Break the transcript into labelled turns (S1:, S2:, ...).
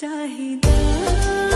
S1: चाहिए